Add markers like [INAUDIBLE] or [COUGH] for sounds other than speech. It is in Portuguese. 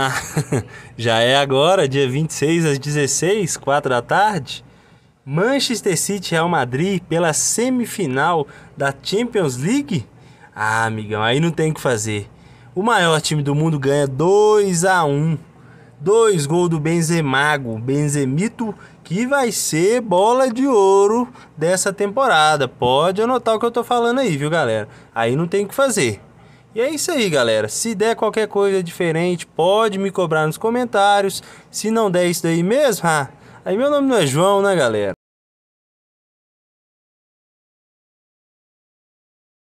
Ah, [LAUGHS] já é agora, dia 26 às 16, 4 da tarde. Manchester City Real Madrid pela semifinal da Champions League? Ah, amigão, aí não tem o que fazer. O maior time do mundo ganha 2 a 1. Dois gols do Benzemago, Benzemito, que vai ser bola de ouro dessa temporada. Pode anotar o que eu tô falando aí, viu, galera? Aí não tem o que fazer. E é isso aí, galera. Se der qualquer coisa diferente, pode me cobrar nos comentários. Se não der isso daí mesmo, ah, aí meu nome não é João, né, galera?